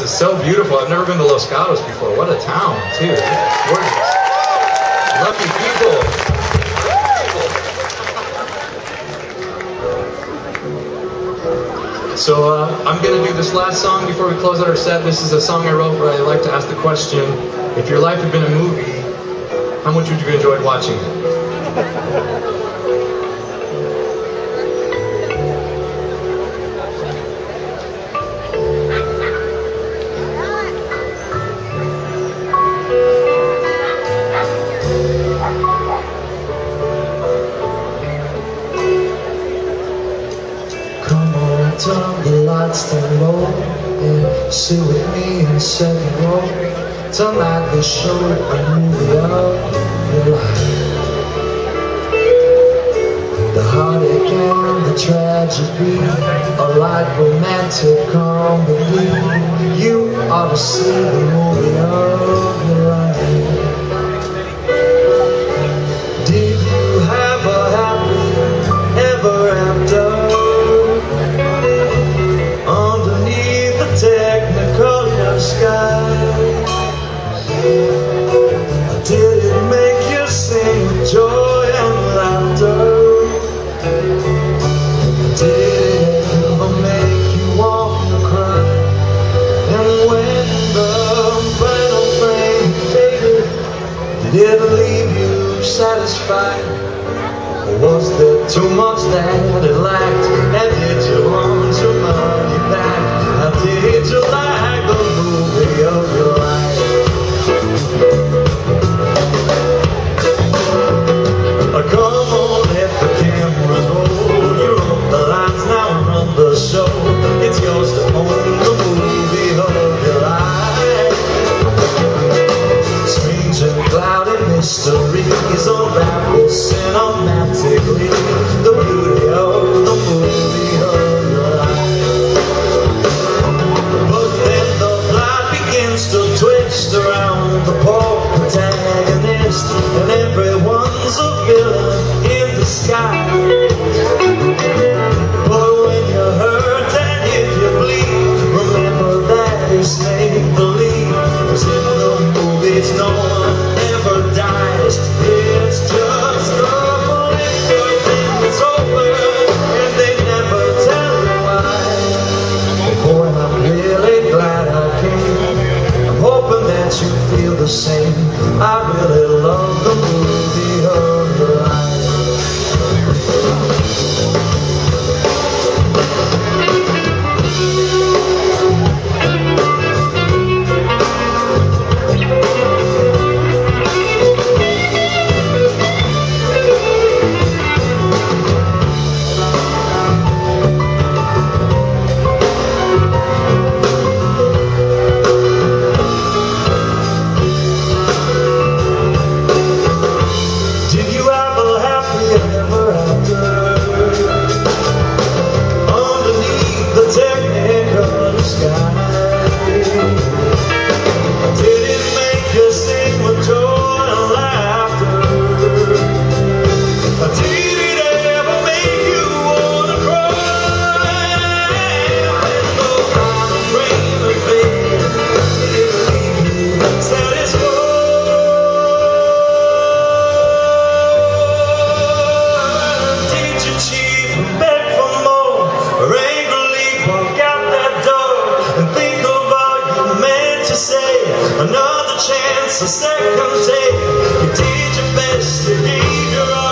It's so beautiful. I've never been to Los Gatos before. What a town, too. Gorgeous. Lucky people. So uh, I'm going to do this last song before we close out our set. This is a song I wrote where I like to ask the question, if your life had been a movie, how much would you have enjoyed watching it? The lights low and sit with me in the second. Tonight they show a movie of your life. The heartache and the tragedy, a light romantic comedy. You ought to see the movie of Did it make you sing joy and laughter? Did it make you walk a cry? And when the final frame faded, did it leave you satisfied? Or was there too much that it lacked? It's yours to own the movie of your life cinematically the beauty of the movie of your life. But then the plot begins to twist around the poor protagonist, and everyone's that you feel the same. I really love Another chance, a second take. You did your best, you gave your all